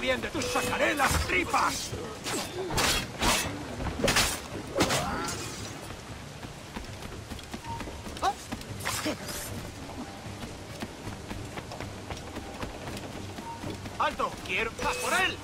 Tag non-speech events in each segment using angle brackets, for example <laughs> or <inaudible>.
¡Ya está bien! ¡De tus sacaré las tripas! ¡Alto! ¡Quiero... ¡A por él!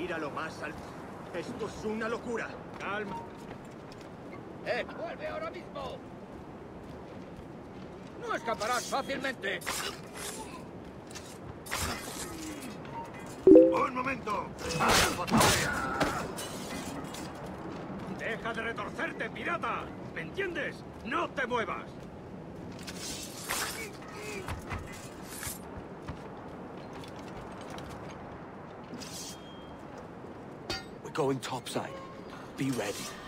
Ir a lo más alto. Esto es una locura. Calma. ¡Eh! ¡Vuelve ahora mismo! No escaparás fácilmente. ¡Un momento! ¡Deja de retorcerte, pirata! ¿Me entiendes? ¡No te muevas! Going topside. Be ready.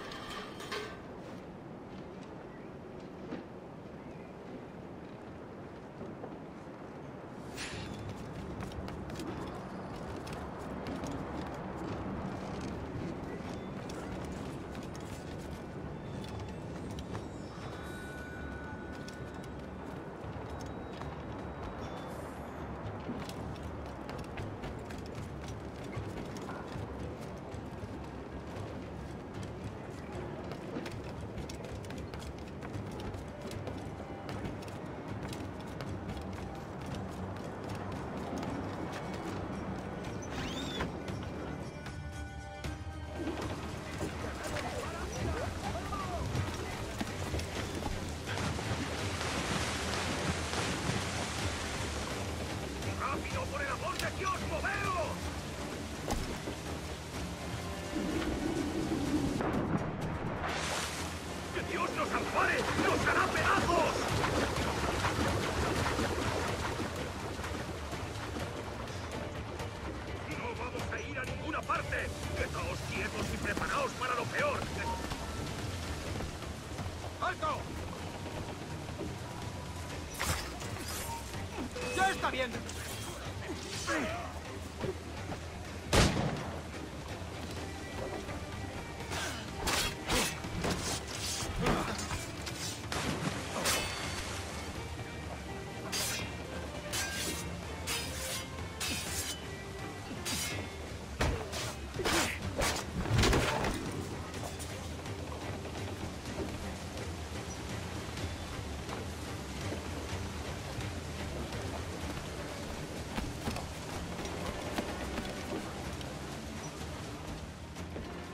Dios, moveos! ¡Que Dios nos ampare! ¡Nos hará pedazos! ¡No vamos a ir a ninguna parte! ¡Quedaos quietos y preparaos para lo peor! ¡Alto! ¡Ya está bien!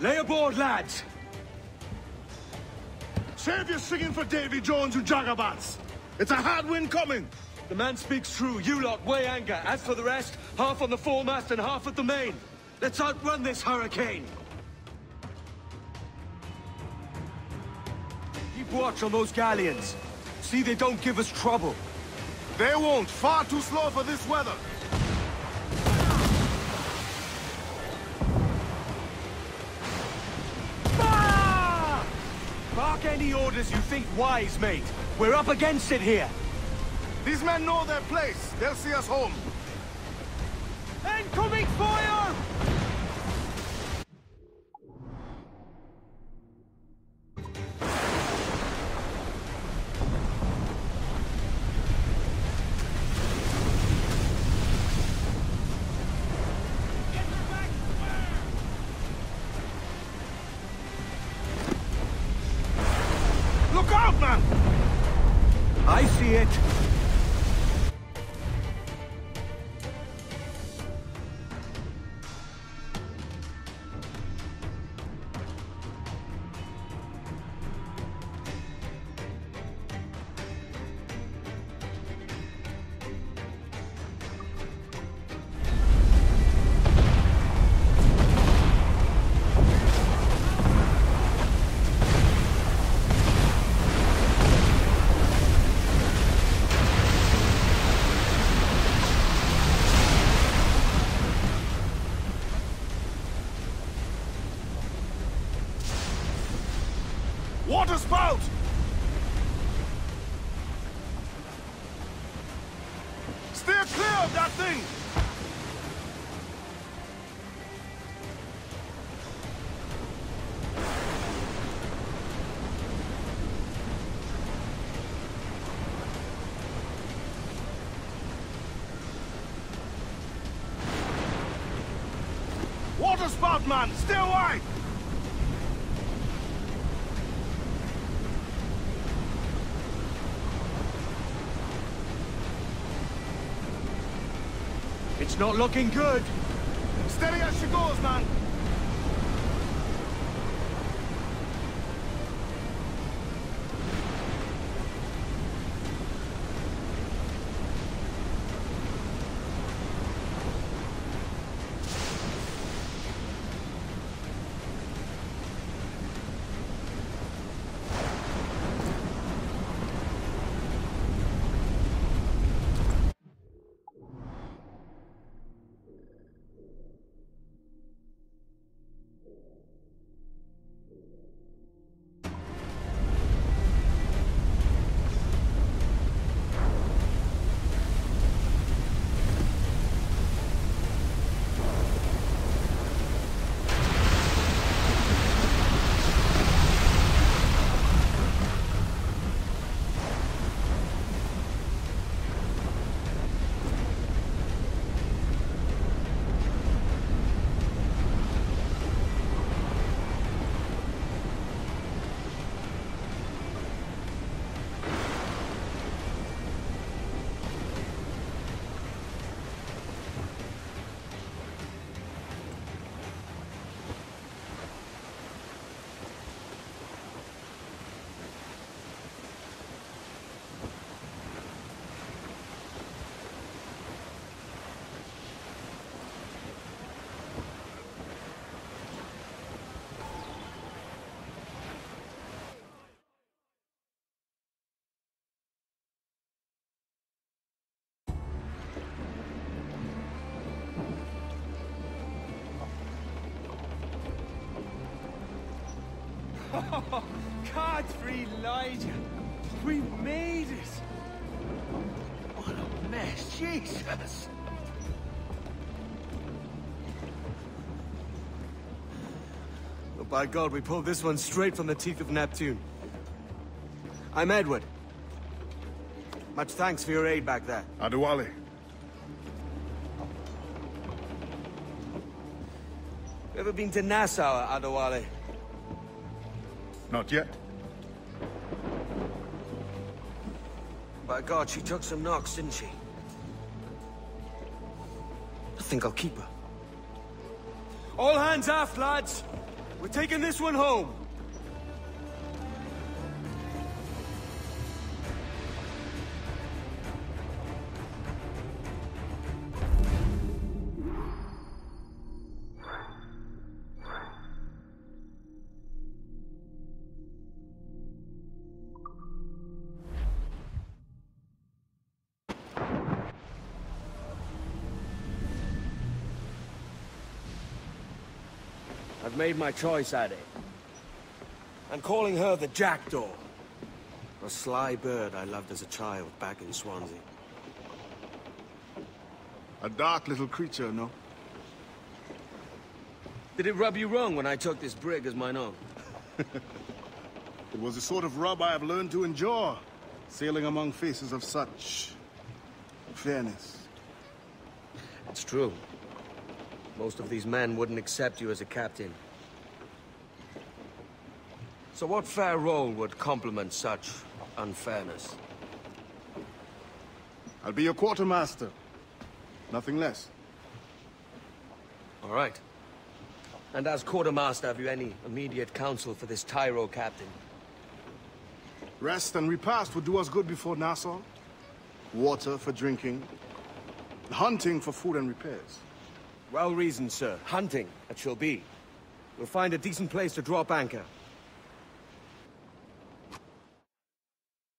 Lay aboard, lads! Save your singing for Davy Jones, you jagabats! It's a hard wind coming! The man speaks true. You lot weigh anchor. As for the rest, half on the foremast and half at the main. Let's outrun this hurricane. Keep watch on those galleons. See they don't give us trouble. They won't. Far too slow for this weather. Bark any orders you think wise, mate. We're up against it here. These men know their place. They'll see us home. Incoming I see it. Water spout! Steer clear of that thing! Water spout, man! Stay wide! It's not looking good. Steady as she goes, man! <laughs> Godfrey Elijah, we made it. What a mess, Jesus. Oh, by God, we pulled this one straight from the teeth of Neptune. I'm Edward. Much thanks for your aid back there. Adewale. You ever been to Nassau, Adewale? Not yet. By God, she took some knocks, didn't she? I think I'll keep her. All hands aft, lads! We're taking this one home! I've made my choice, Addy. I'm calling her the Jackdaw. A sly bird I loved as a child back in Swansea. A dark little creature, no? Did it rub you wrong when I took this brig as mine own? <laughs> It was the sort of rub I have learned to endure, sailing among faces of such... fairness. It's true. Most of these men wouldn't accept you as a captain. So what fair role would complement such unfairness? I'll be your quartermaster. Nothing less. All right. And as quartermaster, have you any immediate counsel for this Tyro captain? Rest and repast would do us good before Nassau. Water for drinking. Hunting for food and repairs. Well reasoned, sir. Hunting, it shall be. We'll find a decent place to drop anchor.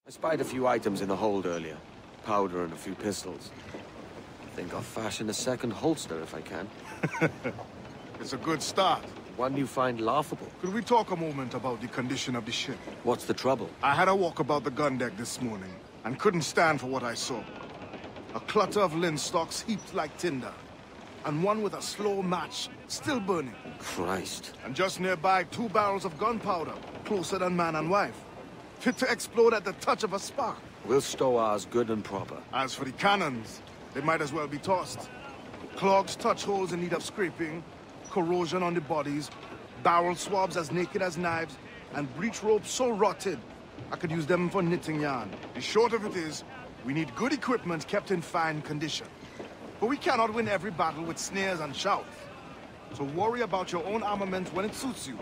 I spied a few items in the hold earlier. Powder and a few pistols. I think I'll fashion a second holster if I can. <laughs> It's a good start. One you find laughable. Could we talk a moment about the condition of the ship? What's the trouble? I had a walk about the gun deck this morning, and couldn't stand for what I saw. A clutter of linstocks heaped like tinder. And one with a slow match, still burning. Christ. And just nearby, two barrels of gunpowder, closer than man and wife. Fit to explode at the touch of a spark. We'll stow ours good and proper. As for the cannons, they might as well be tossed. Clogs touch holes in need of scraping, corrosion on the bodies, barrel swabs as naked as knives, and breech ropes so rotted, I could use them for knitting yarn. The short of it is, we need good equipment kept in fine condition. But we cannot win every battle with snares and shouts. So worry about your own armament when it suits you.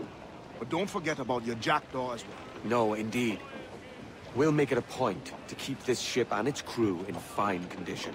But don't forget about your jackdaw as well. No, indeed. We'll make it a point to keep this ship and its crew in fine condition.